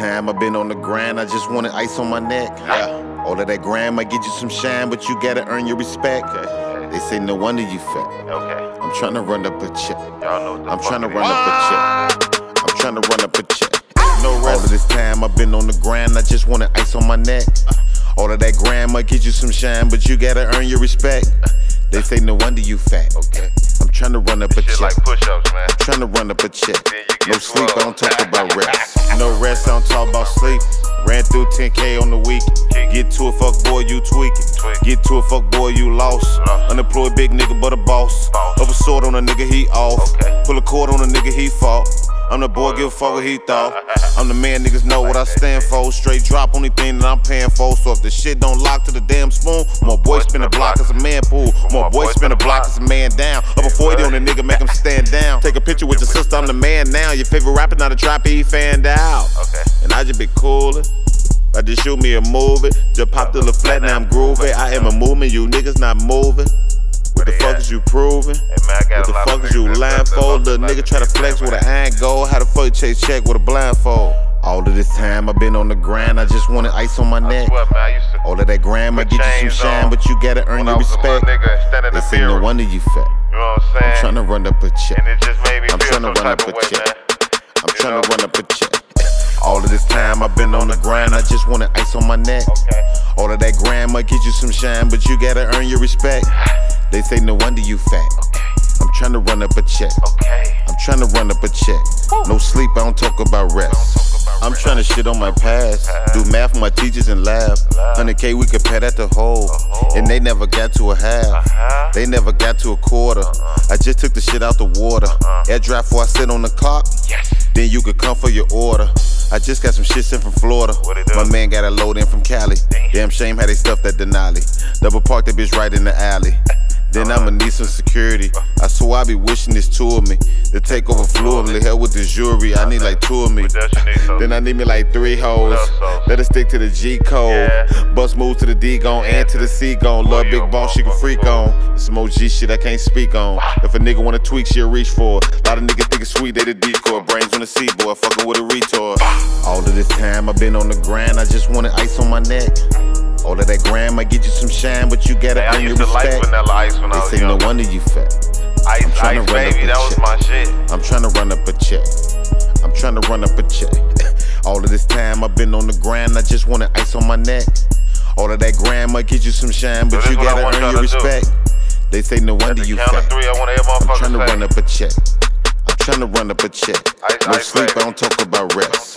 time I've been on the grind, I just wanted ice on my neck. Yeah. All of that grind might get you some shine, but you gotta earn your respect. Okay. They say no wonder you fat. Okay. I'm trying to run up a check. Y'all know what the I'm trying to run up a check. I'm trying to run up a check. No rest. All of this time I've been on the grind, I just wanted ice on my neck. All of that grind might get you some shine, but you gotta earn your respect. They say no wonder you fat. Okay. Trying to run up a check. like push-ups, man. Trying to run up a check. Then you get No sleep, I don't talk about rest. No rest, I don't talk about sleep. Ran through 10K on the week. Get to a fuck boy, you tweaking. Tweak. Get to a fuck boy, you lost. Lost. Unemployed big nigga, but a boss. Up a sword on a nigga, he off. Pull a cord on a nigga, he fought. I'm the boy, give a fuck what he thought. I'm the man, niggas know what I stand for. Straight drop, only thing that I'm paying for. So if the shit don't lock to the damn spoon, more boy spin a block as a man pool. More boy spin a block as a man down. Up a 40 on a nigga, make him stand down. Take a picture with your sister, I'm the man now. Your favorite rapper, not a trap, he fanned out. Okay. And I just be coolin'. I just shoot me a movie. Just to the flat, now I'm grooving. I am a movement, you niggas not moving. What the fuck at? is you proving? Hey, man, I got What the fuck is you niggas that- that- blindfold? that- The nigga try to flex with an iron gold. How the fuck you chase check with a blindfold? All of this time I've been on the grind, I just wanted ice on my neck. What, man? I used to. All of that grind might get you some shine, on but you gotta earn your I was a little respect. nigga standing in They the say no wonder you fat. You know what I'm I'm trying to run up a check. And it just made I'm trying to run up a way, check. man. I'm You trying to run up a check. All of this time I've been on the grind, I just wanted ice on my neck. Okay. All of that grind might get you some shine, but you gotta earn your respect. They say no wonder you fat. I'm trying to run up a check. Okay. I'm trying to run up a check. No sleep, I don't talk about rest. I'm trying to shit on my past. Do math with my teachers and laugh. 100K, we could pay that the whole. And they never got to a half. Uh-huh. They never got to a quarter. I just took the shit out the water. Air dry before I sit on the clock. Yes. Then you could come for your order. I just got some shit sent from Florida. What it do? My man got a load in from Cali. Damn shame how they stuffed that Denali. Double parked that bitch right in the alley. Then I'ma need some security. I swear I be wishing this two of me. To take over fluently, hell with the jewelry. I need like two of me. What else you need, so? Then I need me like three hoes. Let her stick to the G code. Bust move to the D gon' and to the C gon' Love big boss, she can freak on. Some OG shit I can't speak on. If a nigga wanna tweak, she'll reach for it. Lot of niggas think it's sweet, they the decoy. Brains on the seaboard, fucking with a retard. All of this time I've been on the grind, I just wanted ice on my neck. All of that grind might get you some shine, but you gotta Hey, I earn your used to like respect. vanilla ice when I They was say no young. wonder you fat. Ice, I'm tryna ice, run up a that was check. my shit. I'm trying to run up a check. I'm trying to run up a check. All of this time I've been on the grind, I just wanted ice on my neck. All of that grind might get you some shine, but So you I gotta earn your to do. respect. They say no wonder you fat. three, I I'm trying to say. run up a check. I'm trying to run up a check. Ice, No ice, sleep, baby. I don't talk about rest.